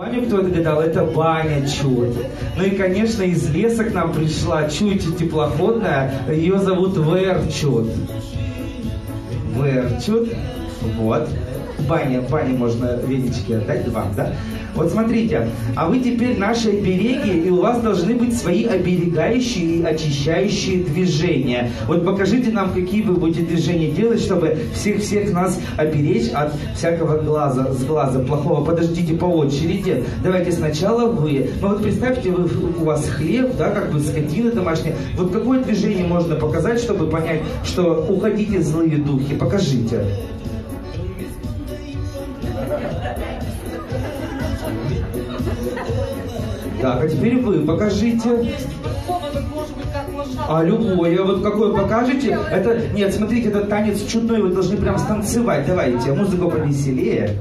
Баню кто-то гадал, это баня чуть. Ну и, конечно, из леса к нам пришла чуть теплоходная, ее зовут Верчут. Верчут, вот. Баня, бане можно венички отдать вам, да? Вот смотрите, а вы теперь наши обереги, и у вас должны быть свои оберегающие и очищающие движения. Вот покажите нам, какие вы будете движения делать, чтобы всех-всех нас оберечь от всякого глаза, с глаза плохого. Подождите по очереди. Давайте сначала вы. Ну вот представьте, вы, у вас хлеб, да, как бы скотина домашняя. Вот какое движение можно показать, чтобы понять, что уходите злые духи? Покажите. Так, а теперь вы покажите. А любое, вот какое покажете? Это, нет, смотрите, это танец чудной, вы должны прям станцевать. Давайте, музыку повеселее.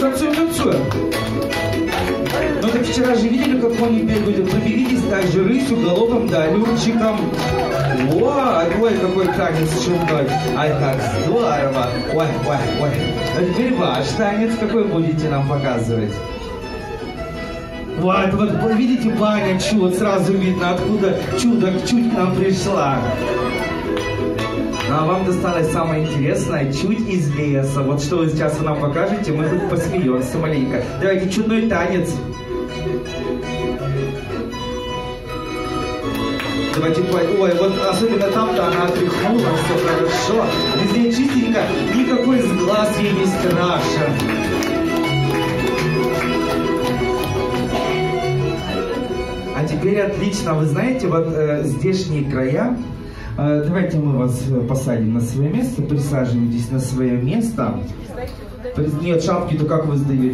Танцуем, танцуем. Ну так вчера же видели, как они бегают? Поберитесь так же рысью, галопом, да, люрчиком. Вот, ой, какой танец чудной. Ай, как здорово. Ой, ой, ой. А теперь ваш танец какой будете нам показывать? Вот, вот, видите, баня чудо, сразу видно, откуда чудо чуть к нам пришла. А вам досталось самое интересное, чуть из леса. Вот что вы сейчас нам покажете, мы тут посмеемся маленько. Давайте чудной танец. Давайте, ой, вот особенно там-то она отряхнула, все хорошо. Везде чистенько, никакой с глаз ей не страшен. А теперь отлично, вы знаете, вот э, здешние края, э, давайте мы вас посадим на свое место, присаживайтесь на свое место. Нет, шапки-то как вы сдаете?